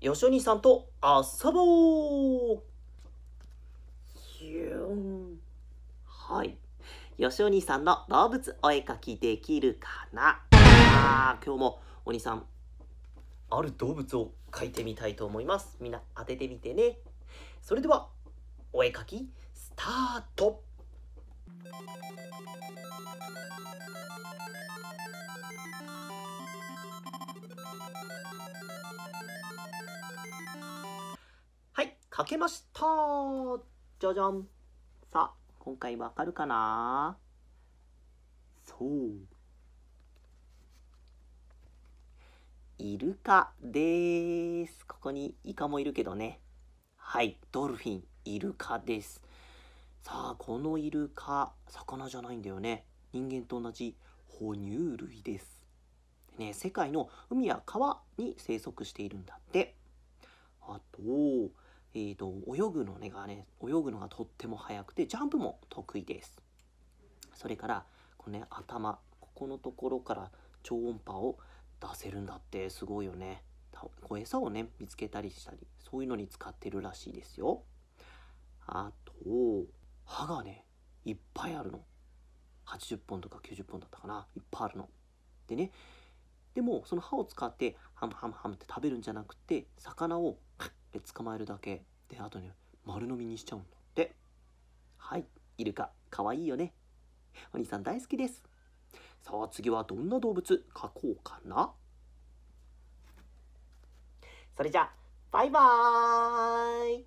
よしお兄さんと遊ぼう。はい。よしお兄さんの動物お絵かきできるかな？あー今日もお兄さんある動物を描いてみたいと思います。みんな当ててみてね。それではお絵かきスタート。はい描けました。じゃじゃん。さあ今回わかるかな？そう。イルカです。ここにイカもいるけどね。はい。ドルフィンイルカです。さあこのイルカ魚じゃないんだよね。人間と同じ哺乳類です。ね世界の海や川に生息しているんだって。あとえーと、泳ぐのねがね泳ぐのがとっても速くてジャンプも得意です。それからこのね頭ここのところから超音波を出せるんだってすごいよね。こう餌をね見つけたりしたりそういうのに使ってるらしいですよ。あと歯がねいっぱいあるの。80本とか90本だったかな。いっぱいあるの。でねでもその歯を使ってハムハムハムって食べるんじゃなくて魚をで捕まえるだけであとね丸飲みにしちゃうんだって。はいイルカかわいいよね。お兄さん大好きです。さあ次はどんな動物描こうかな。それじゃバイバーイ。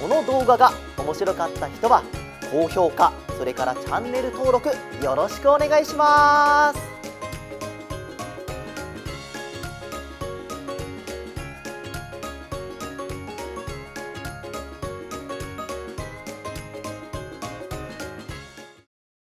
この動画が面白かった人は高評価それからチャンネル登録よろしくお願いします。